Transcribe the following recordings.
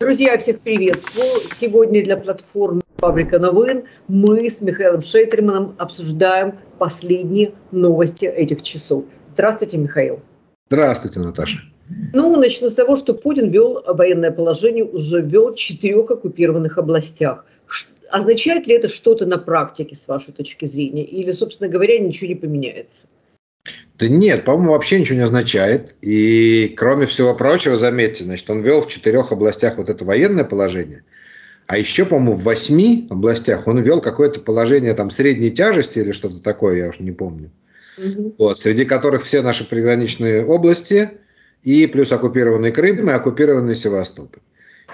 Друзья, всех приветствую. Сегодня для платформы «Фабрика новин» мы с Михаилом Шейтерманом обсуждаем последние новости этих часов. Здравствуйте, Михаил. Здравствуйте, Наташа. Ну, начну с того, что Путин ввел военное положение, уже ввел в четырех оккупированных областях. Означает ли это что-то на практике, с вашей точки зрения? Или, собственно говоря, ничего не поменяется? Да нет, по-моему, вообще ничего не означает. И, кроме всего прочего, заметьте, значит, он ввел в четырех областях вот это военное положение, а еще, по-моему, в восьми областях он ввел какое-то положение там средней тяжести или что-то такое, я уж не помню. Угу. Вот, среди которых все наши приграничные области и плюс оккупированный Крым и оккупированный Севастополь.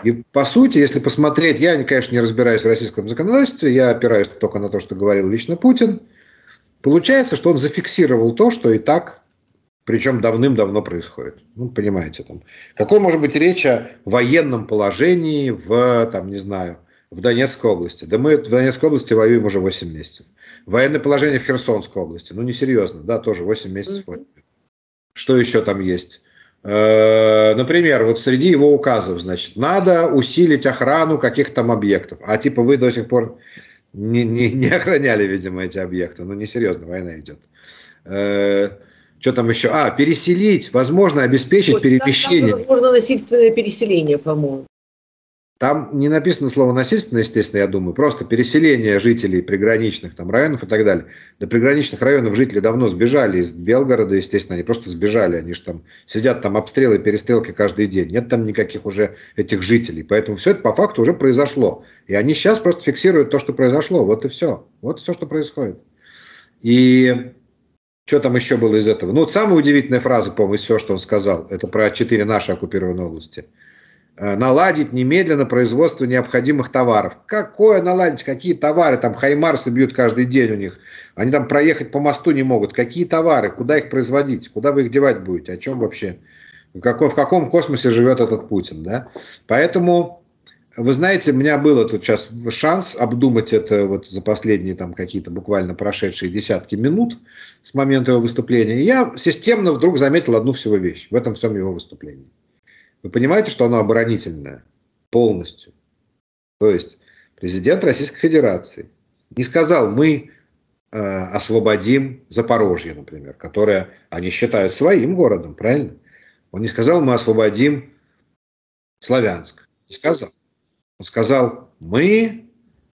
И по сути, если посмотреть, я, конечно, не разбираюсь в российском законодательстве, я опираюсь только на то, что говорил лично Путин – Получается, что он зафиксировал то, что и так, причем давным-давно происходит. Ну, понимаете, там. Какой может быть речь о военном положении в, там, не знаю, в Донецкой области? Да мы в Донецкой области воюем уже 8 месяцев. Военное положение в Херсонской области. Ну, несерьезно, да, тоже 8 месяцев. Mm-hmm. Что еще там есть? Э, например, вот среди его указов, значит, надо усилить охрану каких-то там объектов. А типа вы до сих пор не, не, не охраняли, видимо, эти объекты. Ну, несерьезно, война идет. Э, что там еще? А, переселить, возможно, обеспечить вот, перемещение. Там, возможно, насильственное переселение, по-моему. Там не написано слово насильственно, естественно, я думаю, просто переселение жителей приграничных там, районов и так далее. До приграничных районов жители давно сбежали из Белгорода, естественно, они просто сбежали, они же там сидят, там обстрелы, перестрелки каждый день, нет там никаких уже этих жителей, поэтому все это по факту уже произошло. И они сейчас просто фиксируют то, что произошло, вот и все, вот все, что происходит. И что там еще было из этого? Ну, вот самая удивительная фраза, по-моему, из всего, что он сказал, это про четыре наши оккупированные области – наладить немедленно производство необходимых товаров. Какое наладить? Какие товары? Там хаймарсы бьют каждый день у них. Они там проехать по мосту не могут. Какие товары? Куда их производить? Куда вы их девать будете? О чем вообще? В каком, в каком космосе живет этот Путин? Да? Поэтому, вы знаете, у меня был тут сейчас шанс обдумать это вот за последние там какие-то буквально прошедшие десятки минут с момента его выступления. И я системно вдруг заметил одну всего вещь в этом всем его выступлении. Вы понимаете, что оно оборонительное полностью? То есть президент Российской Федерации не сказал, мы э, освободим Запорожье, например, которое они считают своим городом, правильно? Он не сказал, мы освободим Славянск. Не сказал. Он сказал, мы,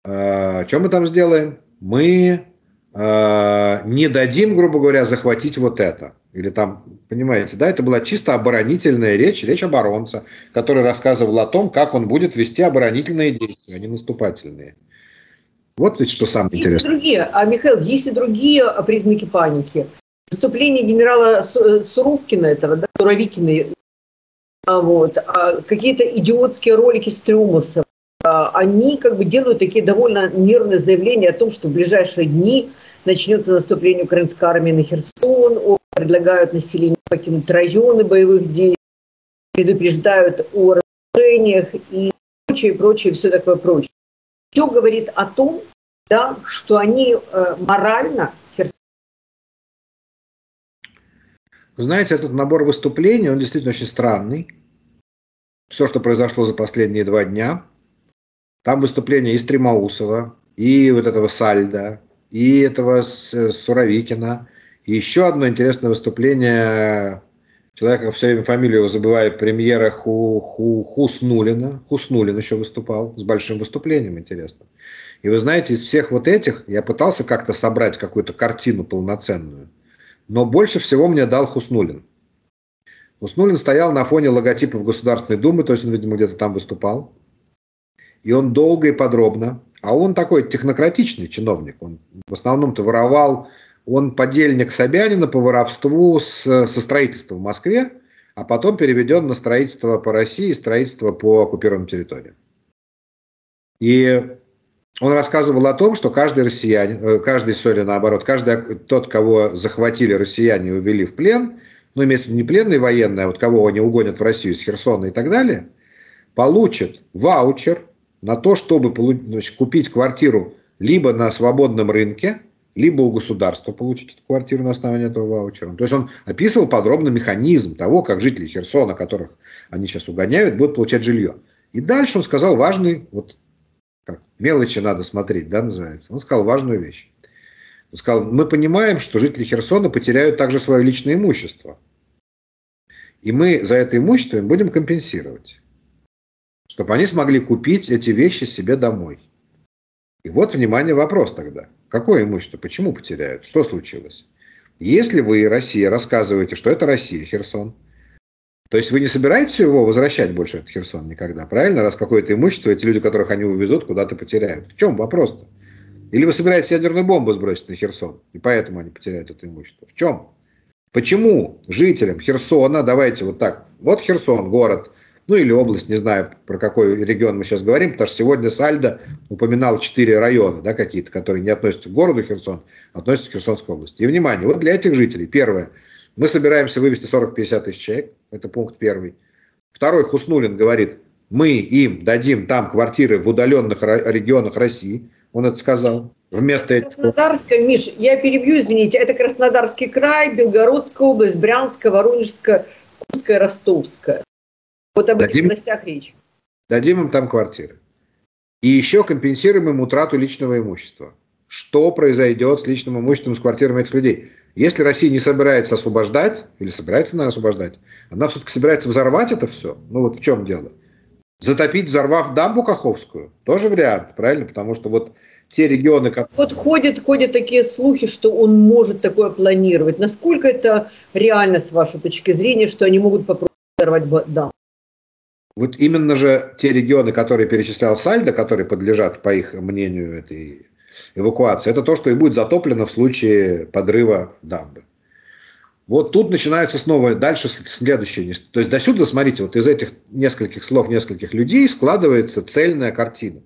э, что мы там сделаем? Мы э, не дадим, грубо говоря, захватить вот это. Или там, понимаете, да, это была чисто оборонительная речь, речь оборонца, который рассказывал о том, как он будет вести оборонительные действия, а не наступательные. Вот ведь что самое есть интересное. Другие, а, Михаил, есть и другие признаки паники. Выступление генерала Суровкина, этого, да, Суровикина, а, вот, а, какие-то идиотские ролики с Трюмусом, а, они как бы делают такие довольно нервные заявления о том, что в ближайшие дни начнется наступление украинской армии на Херсон, предлагают населению покинуть районы боевых действий, предупреждают о разрушениях и прочее, прочее, все такое прочее. Все говорит о том, да, что они э, морально Вы знаете, этот набор выступлений, он действительно очень странный. Все, что произошло за последние два дня. Там выступления и Стремоусова, и вот этого Сальда, и этого Суровикина, и еще одно интересное выступление человека, все время фамилию его забываю, премьера Ху, Ху, Хуснулина. Хуснулин еще выступал с большим выступлением, интересно. И вы знаете, из всех вот этих я пытался как-то собрать какую-то картину полноценную. Но больше всего мне дал Хуснулин. Хуснулин стоял на фоне логотипов Государственной Думы, то есть он, видимо, где-то там выступал. И он долго и подробно, а он такой технократичный чиновник, он в основном-то воровал он подельник Собянина по воровству с, со строительства в Москве, а потом переведен на строительство по России, строительство по оккупированным территориям. И он рассказывал о том, что каждый россиянин, э, каждый, сори, наоборот, каждый тот, кого захватили россияне и увели в плен, ну, имеется в виду не пленные военные, а вот кого они угонят в Россию из Херсона и так далее, получит ваучер на то, чтобы значит, купить квартиру либо на свободном рынке – либо у государства получить эту квартиру на основании этого ваучера. То есть он описывал подробно механизм того, как жители Херсона, которых они сейчас угоняют, будут получать жилье. И дальше он сказал важный, вот как, мелочи надо смотреть, да, называется. Он сказал важную вещь. Он сказал, мы понимаем, что жители Херсона потеряют также свое личное имущество. И мы за это имущество им будем компенсировать, чтобы они смогли купить эти вещи себе домой. И вот, внимание, вопрос тогда. Какое имущество? Почему потеряют? Что случилось? Если вы, Россия, рассказываете, что это Россия, Херсон, то есть вы не собираетесь его возвращать больше, этот Херсон, никогда, правильно? Раз какое-то имущество, эти люди, которых они увезут, куда-то потеряют. В чем вопрос-то? Или вы собираетесь ядерную бомбу сбросить на Херсон, и поэтому они потеряют это имущество? В чем? Почему жителям Херсона, давайте вот так, вот Херсон, город, ну или область, не знаю, про какой регион мы сейчас говорим, потому что сегодня Сальдо упоминал четыре района, да, какие-то, которые не относятся к городу Херсон, а относятся к Херсонской области. И, внимание, вот для этих жителей, первое, мы собираемся вывести 40-50 тысяч человек, это пункт первый. Второй, Хуснулин говорит, мы им дадим там квартиры в удаленных регионах России, он это сказал. Вместо этих... Краснодарская, Миш, я перебью, извините, это Краснодарский край, Белгородская область, Брянская, Воронежская, Курская, Ростовская. Вот об дадим, этих областях речь. Дадим им там квартиры. И еще компенсируем им утрату личного имущества. Что произойдет с личным имуществом, с квартирами этих людей? Если Россия не собирается освобождать, или собирается, наверное, освобождать, она все-таки собирается взорвать это все. Ну вот в чем дело? Затопить, взорвав дамбу Каховскую, тоже вариант, правильно? Потому что вот те регионы... Как... Вот ходят, ходят такие слухи, что он может такое планировать. Насколько это реально, с вашей точки зрения, что они могут попробовать взорвать дамбу? Вот именно же те регионы, которые перечислял Сальдо, которые подлежат, по их мнению, этой эвакуации, это то, что и будет затоплено в случае подрыва дамбы. Вот тут начинается снова дальше следующее. То есть до сюда, смотрите, вот из этих нескольких слов нескольких людей складывается цельная картина.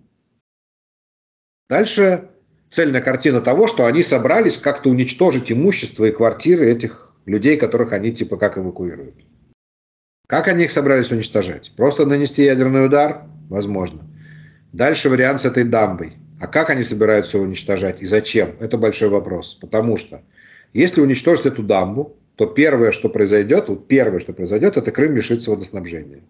Дальше цельная картина того, что они собрались как-то уничтожить имущество и квартиры этих людей, которых они типа как эвакуируют. Как они их собрались уничтожать? Просто нанести ядерный удар? Возможно. Дальше вариант с этой дамбой. А как они собираются его уничтожать и зачем? Это большой вопрос. Потому что если уничтожить эту дамбу, то первое, что произойдет, вот первое, что произойдет, это Крым лишится водоснабжения.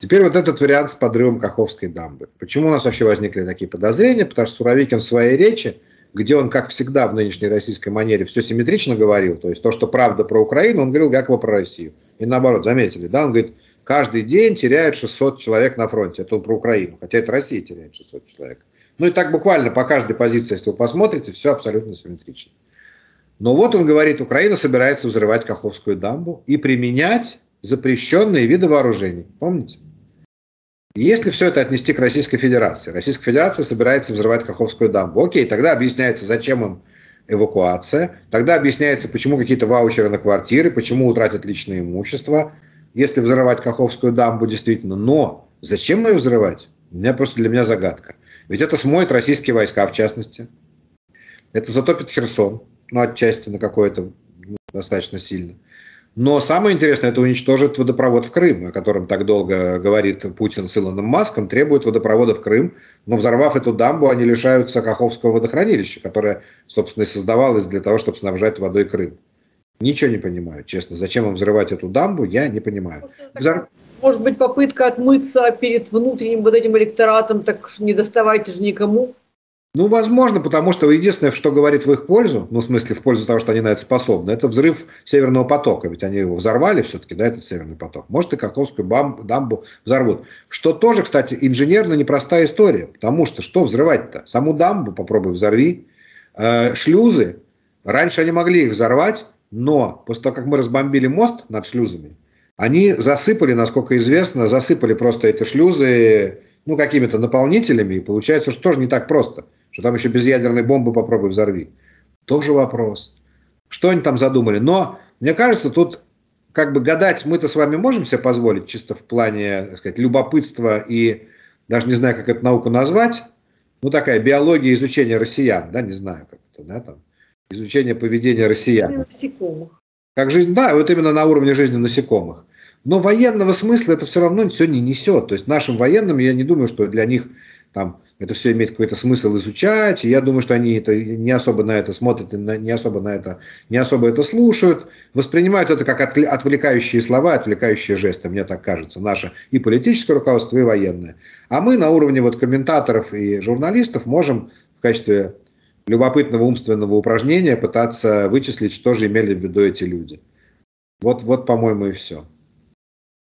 Теперь вот этот вариант с подрывом Каховской дамбы. Почему у нас вообще возникли такие подозрения? Потому что Суровикин в своей речи, где он, как всегда в нынешней российской манере, все симметрично говорил, то есть то, что правда про Украину, он говорил якобы про Россию. И наоборот, заметили, да, он говорит, каждый день теряют 600 человек на фронте. Это он про Украину, хотя это Россия теряет 600 человек. Ну и так буквально по каждой позиции, если вы посмотрите, все абсолютно симметрично. Но вот он говорит, Украина собирается взрывать Каховскую дамбу и применять запрещенные виды вооружений. Помните? Если все это отнести к Российской Федерации, Российская Федерация собирается взрывать Каховскую дамбу. Окей, тогда объясняется, зачем им эвакуация. Тогда объясняется, почему какие-то ваучеры на квартиры, почему утратят личное имущество, если взрывать Каховскую дамбу действительно. Но зачем ее взрывать? У меня просто для меня загадка. Ведь это смоет российские войска, в частности. Это затопит Херсон, ну, отчасти на какое-то ну, достаточно сильно. Но самое интересное, это уничтожит водопровод в Крым, о котором так долго говорит Путин с Илоном Маском, требует водопровода в Крым, но взорвав эту дамбу, они лишаются Каховского водохранилища, которое, собственно, и создавалось для того, чтобы снабжать водой Крым. Ничего не понимаю, честно. Зачем им взрывать эту дамбу, я не понимаю. Взор может быть, попытка отмыться перед внутренним вот этим электоратом, так не доставайте же никому? Ну, возможно, потому что единственное, что говорит в их пользу, ну, в смысле, в пользу того, что они на это способны, это взрыв Северного потока. Ведь они его взорвали все-таки, да, этот Северный поток. Может, и Каховскую бам, дамбу взорвут. Что тоже, кстати, инженерно непростая история. Потому что что взрывать-то? Саму дамбу попробуй взорви. Э, шлюзы, раньше они могли их взорвать, но после того, как мы разбомбили мост над шлюзами, они засыпали, насколько известно, засыпали просто эти шлюзы ну, какими-то наполнителями, и получается, что тоже не так просто, что там еще без ядерной бомбы попробуй взорви. Тоже вопрос. Что они там задумали? Но, мне кажется, тут как бы гадать мы-то с вами можем себе позволить, чисто в плане, так сказать, любопытства и даже не знаю, как эту науку назвать, ну, такая биология изучения россиян, да, не знаю, как это, да, там, изучение поведения россиян. Насекомых. Как жизнь, да, вот именно на уровне жизни насекомых. Но военного смысла это все равно все не несет. То есть нашим военным, я не думаю, что для них там это все имеет какой-то смысл изучать, и я думаю, что они это, не особо на это смотрят, не особо на это, не особо это слушают, воспринимают это как отвлекающие слова, отвлекающие жесты, мне так кажется, наше и политическое руководство, и военное. А мы на уровне вот комментаторов и журналистов можем в качестве любопытного умственного упражнения пытаться вычислить, что же имели в виду эти люди. Вот, вот по-моему, и все.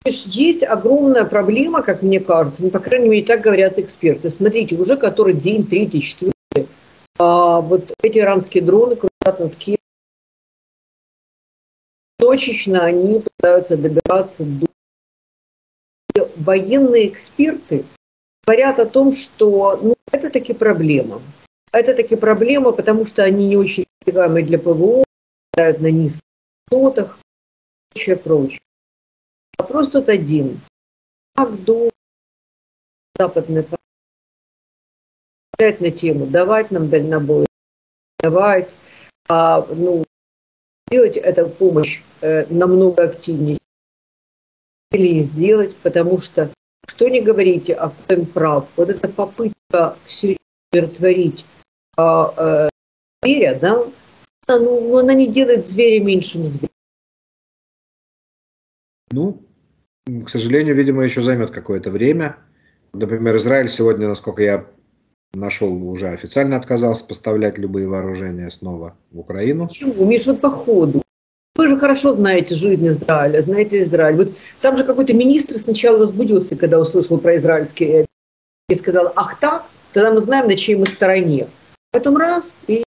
Есть огромная проблема, как мне кажется, ну, по крайней мере, так говорят эксперты. Смотрите, уже который день, третий, четвертый, а, вот эти иранские дроны над Киевом. Точечно они пытаются добираться до... Военные эксперты говорят о том, что ну, это таки проблема. Это таки проблема, потому что они не очень достигаемы для ПВО, на низких высотах, прочее, прочее. Вопрос тут один. Как западный говорят на тему давать нам дальнобой, давать, а, ну, сделать эту помощь э, намного активнее или сделать, потому что, что не говорите, а Коэн прав, вот эта попытка все умиротворить а, э, зверя, да, ну, она не делает зверя меньшим зверем. Ну, к сожалению, видимо, еще займет какое-то время. Например, Израиль сегодня, насколько я нашел, уже официально отказался поставлять любые вооружения снова в Украину. Почему? Миш, вот по ходу. Вы же хорошо знаете жизнь Израиля, знаете Израиль. Вот там же какой-то министр сначала возбудился, когда услышал про израильские и сказал, ах так, тогда мы знаем, на чьей мы стороне. Потом раз, и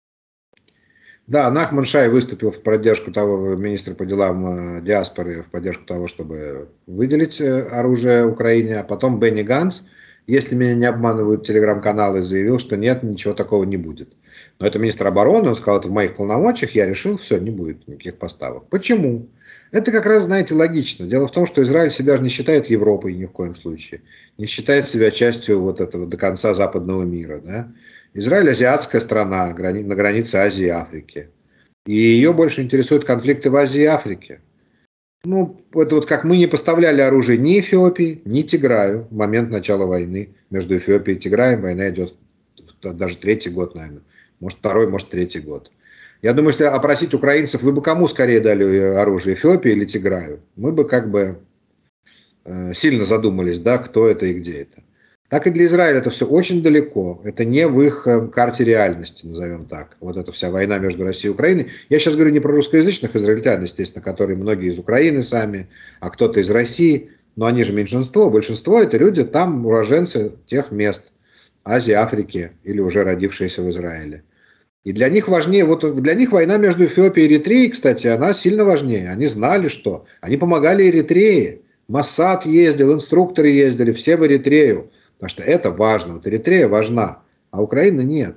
да, Нахман Шай выступил в поддержку того, министра по делам э, диаспоры, в поддержку того, чтобы выделить э, оружие Украине, а потом Бенни Ганс, если меня не обманывают телеграм-каналы, заявил, что нет, ничего такого не будет. Но это министр обороны, он сказал, это в моих полномочиях, я решил, все, не будет никаких поставок. Почему? Это как раз, знаете, логично. Дело в том, что Израиль себя же не считает Европой ни в коем случае. Не считает себя частью вот этого до конца западного мира. Да? Израиль азиатская страна на границе Азии и Африки. И ее больше интересуют конфликты в Азии и Африке. Ну, это вот как мы не поставляли оружие ни Эфиопии, ни Тиграю в момент начала войны. Между Эфиопией и Тиграем война идет даже третий год, наверное. Может, второй, может, третий год. Я думаю, если опросить украинцев, вы бы кому скорее дали оружие, Эфиопии или Тиграю? Мы бы как бы э, сильно задумались, да, кто это и где это. Так и для Израиля это все очень далеко. Это не в их э, карте реальности, назовем так. Вот эта вся война между Россией и Украиной. Я сейчас говорю не про русскоязычных израильтян, естественно, которые многие из Украины сами, а кто-то из России. Но они же меньшинство. Большинство это люди там, уроженцы тех мест. Азии, Африки или уже родившиеся в Израиле. И для них важнее, вот для них война между Эфиопией и Эритреей, кстати, она сильно важнее. Они знали, что. Они помогали Эритрее. Массад ездил, инструкторы ездили, все в Эритрею. Потому что это важно. Вот Эритрея важна, а Украина нет.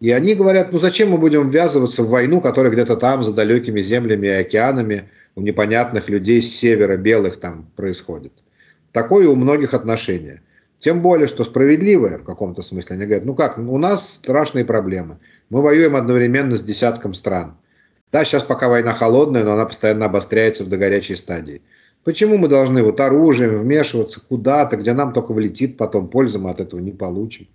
И они говорят, ну зачем мы будем ввязываться в войну, которая где-то там, за далекими землями и океанами, у непонятных людей с севера, белых там происходит. Такое у многих отношение. Тем более, что справедливое в каком-то смысле. Они говорят, ну как, у нас страшные проблемы. Мы воюем одновременно с десятком стран. Да, сейчас пока война холодная, но она постоянно обостряется до горячей стадии. Почему мы должны вот оружием вмешиваться куда-то, где нам только влетит потом, пользы мы от этого не получим?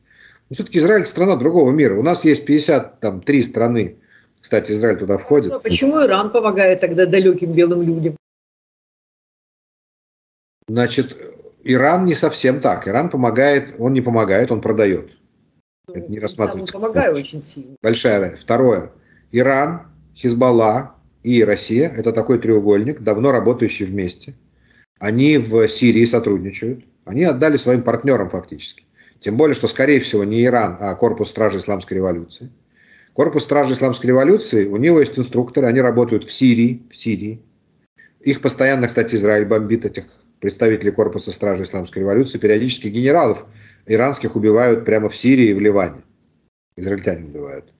Но все-таки Израиль страна другого мира. У нас есть 53 страны. Кстати, Израиль туда входит. А почему Иран помогает тогда далеким белым людям? Значит, Иран не совсем так. Иран помогает, он не помогает, он продает. Ну, Это не рассматривается. Он помогает очень сильно. Большая. Второе. Иран, Хизбалла, и Россия – это такой треугольник, давно работающий вместе. Они в Сирии сотрудничают. Они отдали своим партнерам фактически. Тем более, что, скорее всего, не Иран, а Корпус Стражи Исламской революции. Корпус Стражи Исламской революции, у него есть инструкторы, они работают в Сирии, в Сирии. Их постоянно, кстати, Израиль бомбит, этих представителей Корпуса Стражи Исламской революции. Периодически генералов иранских убивают прямо в Сирии и в Ливане. Израильтяне убивают.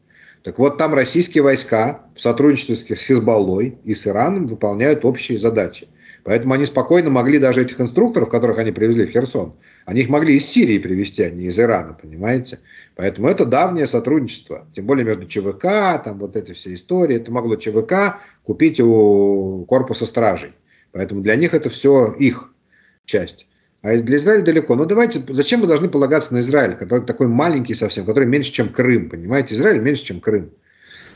Так вот, там российские войска в сотрудничестве с Хизбаллой и с Ираном выполняют общие задачи. Поэтому они спокойно могли даже этих инструкторов, которых они привезли в Херсон, они их могли из Сирии привезти, а не из Ирана, понимаете? Поэтому это давнее сотрудничество, тем более между ЧВК, там вот эти все истории, это могло ЧВК купить у корпуса стражей. Поэтому для них это все их часть. А для Израиля далеко. Ну давайте, зачем мы должны полагаться на Израиль, который такой маленький совсем, который меньше, чем Крым, понимаете? Израиль меньше, чем Крым.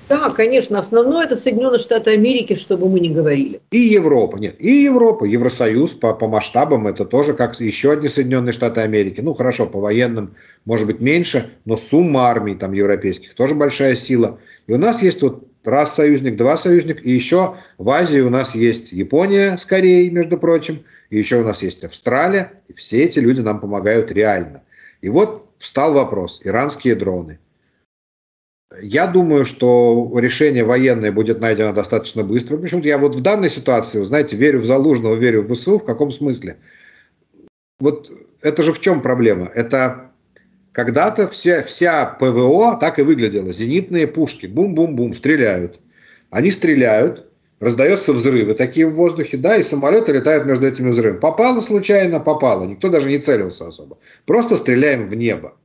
Да, конечно, основное это Соединенные Штаты Америки, чтобы мы не говорили. И Европа, нет, и Европа, Евросоюз по, по масштабам это тоже как еще одни Соединенные Штаты Америки. Ну хорошо, по военным может быть меньше, но сумма армий там европейских тоже большая сила. И у нас есть вот раз союзник, два союзник, и еще в Азии у нас есть Япония с Кореей, между прочим, и еще у нас есть Австралия, и все эти люди нам помогают реально. И вот встал вопрос, иранские дроны – я думаю, что решение военное будет найдено достаточно быстро. Почему-то я вот в данной ситуации, знаете, верю в Залужного, верю в ВСУ. В каком смысле? Вот это же в чем проблема? Это когда-то вся, вся ПВО так и выглядела. Зенитные пушки. Бум-бум-бум, стреляют. Они стреляют, раздаются взрывы такие в воздухе, да, и самолеты летают между этими взрывами. Попало случайно, попало. Никто даже не целился особо. Просто стреляем в небо.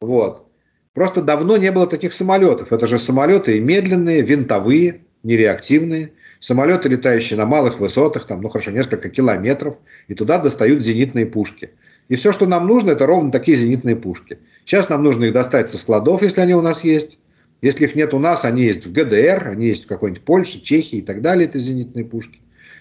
Вот. Просто давно не было таких самолетов. Это же самолеты медленные, винтовые, нереактивные. Самолеты, летающие на малых высотах, там, ну хорошо, несколько километров, и туда достают зенитные пушки. И все, что нам нужно, это ровно такие зенитные пушки. Сейчас нам нужно их достать со складов, если они у нас есть. Если их нет у нас, они есть в ГДР, они есть в какой-нибудь Польше, Чехии и так далее, это зенитные пушки.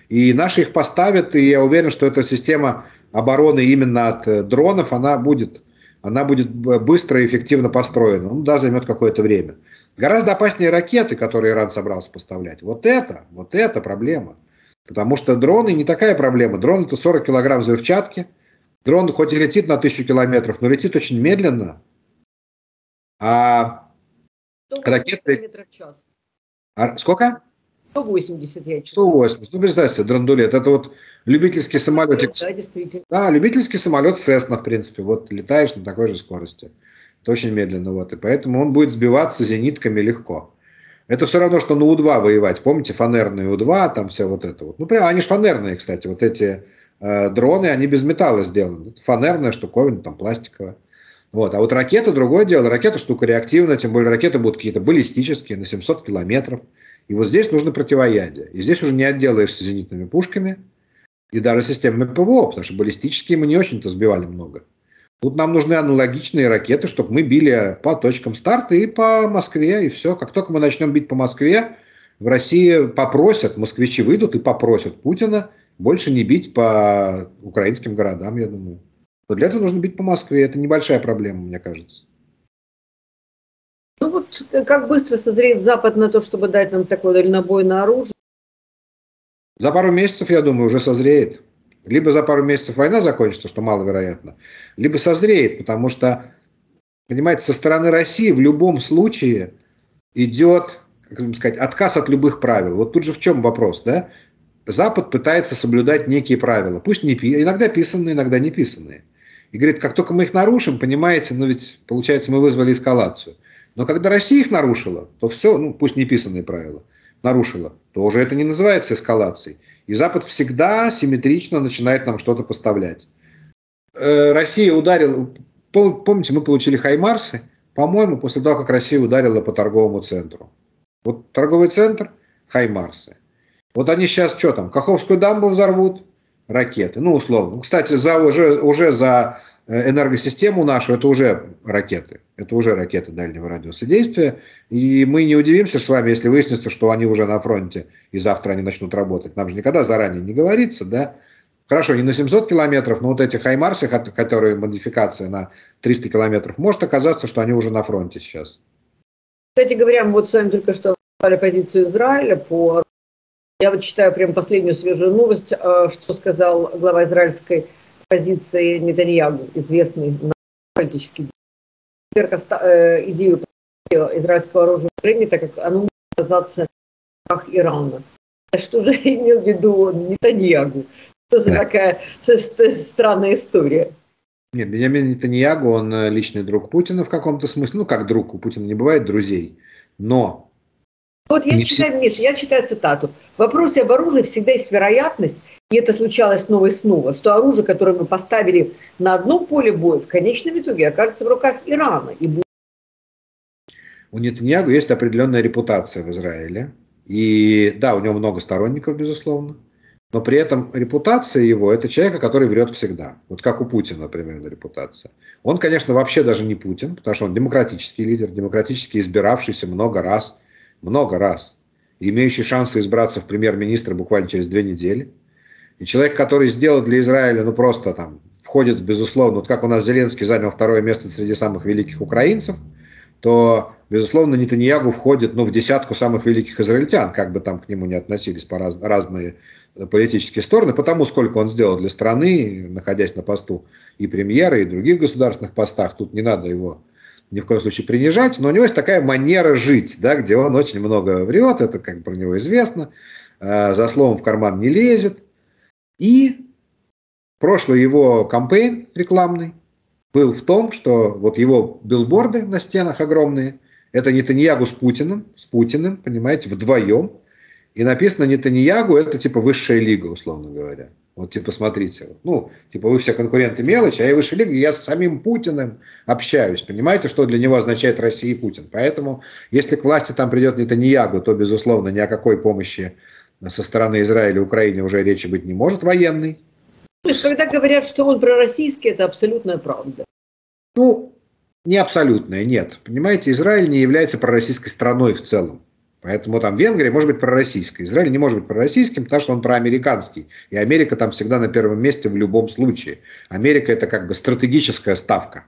И наши их поставят, и я уверен, что эта система обороны именно от э, дронов, она будет она будет быстро и эффективно построена. Ну да, займет какое-то время. Гораздо опаснее ракеты, которые Иран собрался поставлять. Вот это, вот это проблема. Потому что дроны не такая проблема. Дрон это 40 килограмм взрывчатки. Дрон хоть и летит на тысячу километров, но летит очень медленно. А ракеты... А, сколько? 180 я читал. 180. Ну, представьте, драндулет. Это вот любительский самолетик. Да, действительно. Да, любительский самолет Cessna, в принципе. Вот летаешь на такой же скорости. Это очень медленно. Вот. И поэтому он будет сбиваться зенитками легко. Это все равно, что на У-2 воевать. Помните, фанерные У-2, там все вот это вот. Ну, прям, они же фанерные, кстати. Вот эти дроны, они без металла сделаны. Фанерная штуковина, там пластиковая. Вот. А вот ракета другое дело. Ракета штука реактивная, тем более ракеты будут какие-то баллистические на 700 километров. И вот здесь нужно противоядие. И здесь уже не отделаешься зенитными пушками и даже системами ПВО, потому что баллистические мы не очень-то сбивали много. Тут нам нужны аналогичные ракеты, чтобы мы били по точкам старта и по Москве, и все. Как только мы начнем бить по Москве, в России попросят, москвичи выйдут и попросят Путина больше не бить по украинским городам, я думаю. Но для этого нужно бить по Москве. Это небольшая проблема, мне кажется. Ну вот э, как быстро созреет Запад на то, чтобы дать нам такое дальнобойное оружие? За пару месяцев, я думаю, уже созреет. Либо за пару месяцев война закончится, что маловероятно, либо созреет, потому что, понимаете, со стороны России в любом случае идет, как сказать, отказ от любых правил. Вот тут же в чем вопрос, да? Запад пытается соблюдать некие правила, пусть не иногда писанные, иногда не писанные. И говорит, как только мы их нарушим, понимаете, ну ведь получается мы вызвали эскалацию. Но когда Россия их нарушила, то все, ну пусть не писанные правила, нарушила, то уже это не называется эскалацией. И Запад всегда симметрично начинает нам что-то поставлять. Э, Россия ударила, помните, мы получили Хаймарсы, по-моему, после того, как Россия ударила по торговому центру. Вот торговый центр, Хаймарсы. Вот они сейчас что там, Каховскую дамбу взорвут, ракеты, ну условно. Кстати, за, уже, уже за Э, энергосистему нашу, это уже ракеты. Это уже ракеты дальнего радиуса действия. И мы не удивимся с вами, если выяснится, что они уже на фронте, и завтра они начнут работать. Нам же никогда заранее не говорится, да? Хорошо, не на 700 километров, но вот эти хаймарсы, которые модификация на 300 километров, может оказаться, что они уже на фронте сейчас. Кстати говоря, мы вот с вами только что обсуждали позицию Израиля по... Я вот читаю прям последнюю свежую новость, э, что сказал глава израильской позиции Нетаньягу, известный политический э, идею израильского оружия в Украине, так как оно может оказаться в руках Ирана. Что же имел в виду Нетаньягу? Что за такая странная история? Нет, Бенjamin Нетаньягу, он э, личный друг Путина в каком-то смысле. Ну, как друг, у Путина не бывает друзей. Но... Вот я читаю, все... Миша, я читаю цитату. В вопросе об оружии всегда есть вероятность, и это случалось снова и снова, что оружие, которое мы поставили на одном поле боя, в конечном итоге окажется в руках Ирана. И будет... У Нетаньягу есть определенная репутация в Израиле. И да, у него много сторонников, безусловно. но при этом репутация его – это человека, который врет всегда. Вот как у Путина, например, репутация. Он, конечно, вообще даже не Путин, потому что он демократический лидер, демократически избиравшийся много раз, много раз, имеющий шансы избраться в премьер-министра буквально через две недели. И человек, который сделал для Израиля, ну просто там, входит, безусловно, вот как у нас Зеленский занял второе место среди самых великих украинцев, то, безусловно, Нетаньягу входит ну, в десятку самых великих израильтян, как бы там к нему не относились по раз, разные политические стороны, потому сколько он сделал для страны, находясь на посту и премьера, и других государственных постах. Тут не надо его ни в коем случае принижать, но у него есть такая манера жить, да, где он очень много врет, это как про него известно, э, за словом в карман не лезет. И прошлый его кампейн рекламный был в том, что вот его билборды на стенах огромные, это Нетаньягу с Путиным, с Путиным, понимаете, вдвоем – и написано Нетаньягу, это типа высшая лига, условно говоря. Вот типа смотрите, ну, типа вы все конкуренты мелочи, а я высшая лига, я с самим Путиным общаюсь. Понимаете, что для него означает Россия и Путин? Поэтому, если к власти там придет Нетаньягу, то, безусловно, ни о какой помощи со стороны Израиля и Украине уже речи быть не может военной. Когда говорят, что он пророссийский, это абсолютная правда. Ну, не абсолютная, нет. Понимаете, Израиль не является пророссийской страной в целом. Поэтому там Венгрия может быть пророссийской. Израиль не может быть пророссийским, потому что он проамериканский. И Америка там всегда на первом месте в любом случае. Америка это как бы стратегическая ставка.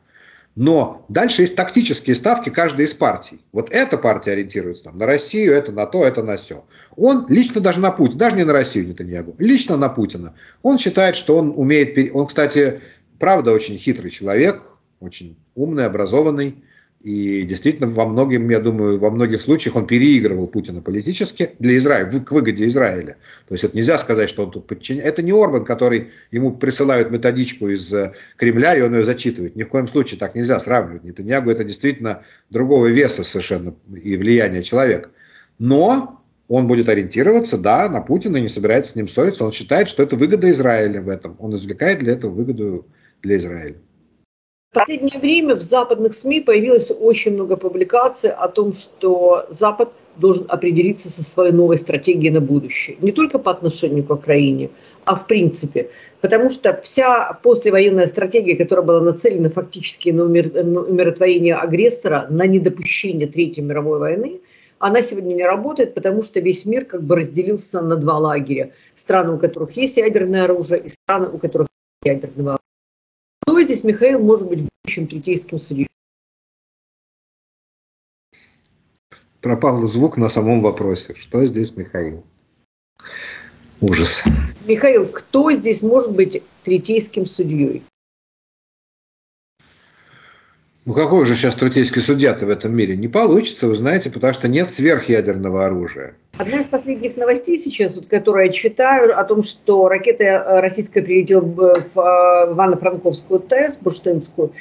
Но дальше есть тактические ставки каждой из партий. Вот эта партия ориентируется там, на Россию, это на то, это на все. Он лично даже на Путина, даже не на Россию Нетаньягу, лично на Путина. Он считает, что он умеет... Он, кстати, правда очень хитрый человек, очень умный, образованный. И действительно, во многим, я думаю, во многих случаях он переигрывал Путина политически для Израиля, к выгоде Израиля. То есть это нельзя сказать, что он тут подчиняет. Это не Орбан, который ему присылают методичку из э, Кремля, и он ее зачитывает. Ни в коем случае так нельзя сравнивать. Нетаньягу это действительно другого веса совершенно и влияния человек. Но он будет ориентироваться, да, на Путина, не собирается с ним ссориться. Он считает, что это выгода Израиля в этом. Он извлекает для этого выгоду для Израиля. В последнее время в западных СМИ появилось очень много публикаций о том, что Запад должен определиться со своей новой стратегией на будущее. Не только по отношению к Украине, а в принципе. Потому что вся послевоенная стратегия, которая была нацелена фактически на умиротворение агрессора, на недопущение Третьей мировой войны, она сегодня не работает, потому что весь мир как бы разделился на два лагеря. Страны, у которых есть ядерное оружие, и страны, у которых нет ядерного оружия. Кто здесь, Михаил, может быть будущим третейским судьей? Пропал звук на самом вопросе. Что здесь, Михаил? Ужас. Михаил, кто здесь может быть третейским судьей? Ну какой же сейчас третейский судья-то в этом мире? Не получится, вы знаете, потому что нет сверхъядерного оружия. Одна из последних новостей сейчас, вот, которую я читаю, о том, что ракета э, российская прилетела в, в э, Ивано-Франковскую ТЭС, Бурштинскую,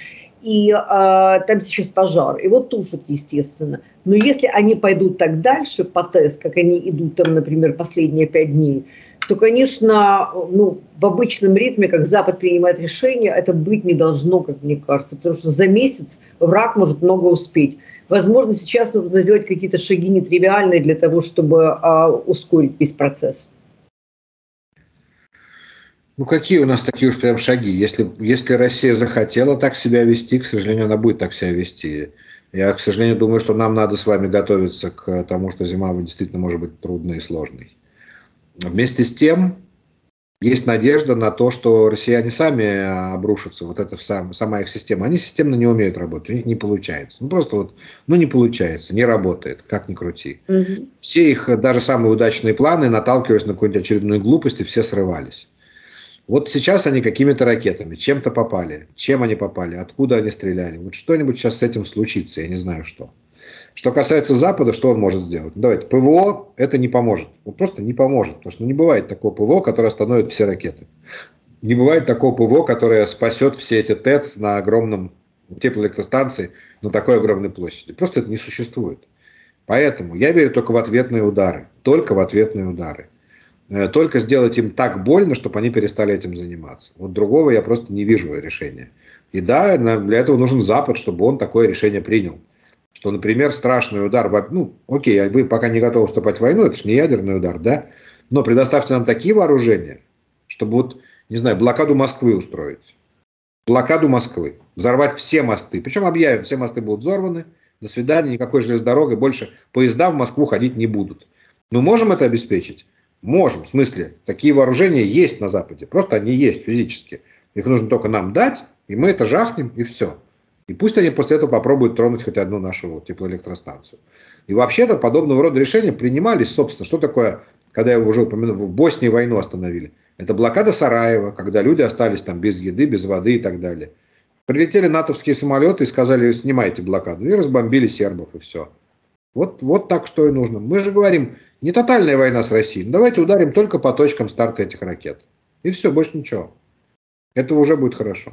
и э, там сейчас пожар. Его тушат, естественно. Но если они пойдут так дальше по ТЭС, как они идут там, например, последние пять дней, то, конечно, ну, в обычном ритме, как Запад принимает решения, это быть не должно, как мне кажется, потому что за месяц враг может много успеть. Возможно, сейчас нужно сделать какие-то шаги нетривиальные для того, чтобы а, ускорить весь процесс. Ну, какие у нас такие уж прям шаги? Если, если Россия захотела так себя вести, к сожалению, она будет так себя вести. Я, к сожалению, думаю, что нам надо с вами готовиться к тому, что зима действительно может быть трудной и сложной. Вместе с тем, есть надежда на то, что россияне сами обрушатся, вот эта сам, сама их система. Они системно не умеют работать, у них не получается. Ну просто вот, ну не получается, не работает, как ни крути. Угу. Все их, даже самые удачные планы, наталкиваясь на какую-нибудь очередную глупость, и все срывались. Вот сейчас они какими-то ракетами, чем-то попали. Чем они попали, откуда они стреляли. Вот что-нибудь сейчас с этим случится, я не знаю что. Что касается Запада, что он может сделать? Ну, давайте, ПВО это не поможет. Вот просто не поможет. Потому что ну, не бывает такого ПВО, которое остановит все ракеты. Не бывает такого ПВО, которое спасет все эти ТЭЦ на огромном теплоэлектростанции на такой огромной площади. Просто это не существует. Поэтому я верю только в ответные удары. Только в ответные удары. Э, только сделать им так больно, чтобы они перестали этим заниматься. Вот другого я просто не вижу решения. И да, для этого нужен Запад, чтобы он такое решение принял что, например, страшный удар, ну, окей, вы пока не готовы вступать в войну, это же не ядерный удар, да, Но предоставьте нам такие вооружения, чтобы вот, не знаю, блокаду Москвы устроить. Блокаду Москвы. Взорвать все мосты. Причем объявим, все мосты будут взорваны. До свидания, никакой железнодорогой больше поезда в Москву ходить не будут. Мы можем это обеспечить? Можем. В смысле, такие вооружения есть на Западе. Просто они есть физически. Их нужно только нам дать, и мы это жахнем, и все. И пусть они после этого попробуют тронуть хоть одну нашу теплоэлектростанцию. И вообще-то подобного рода решения принимались, собственно, что такое, когда я уже упомянул, в Боснии войну остановили. Это блокада Сараева, когда люди остались там без еды, без воды и так далее. Прилетели натовские самолеты и сказали, снимайте блокаду. И разбомбили сербов, и все. Вот, вот так что и нужно. Мы же говорим, не тотальная война с Россией. Давайте ударим только по точкам старта этих ракет. И все, больше ничего. Это уже будет хорошо.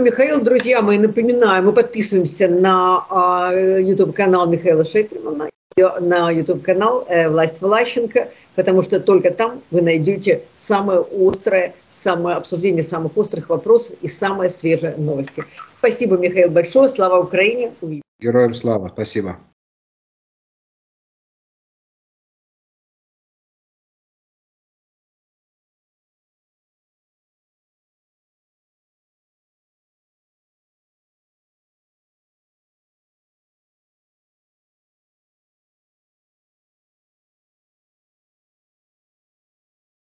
Михаил. Друзья мои, напоминаю, мы подписываемся на э, YouTube-канал Михаила Шейтрмана, на YouTube-канал э, «Власть Влащенко», потому что только там вы найдете самое острое, самое обсуждение самых острых вопросов и самые свежие новости. Спасибо, Михаил, большое. Слава Украине. Героям слава. Спасибо.